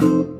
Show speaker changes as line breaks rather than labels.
you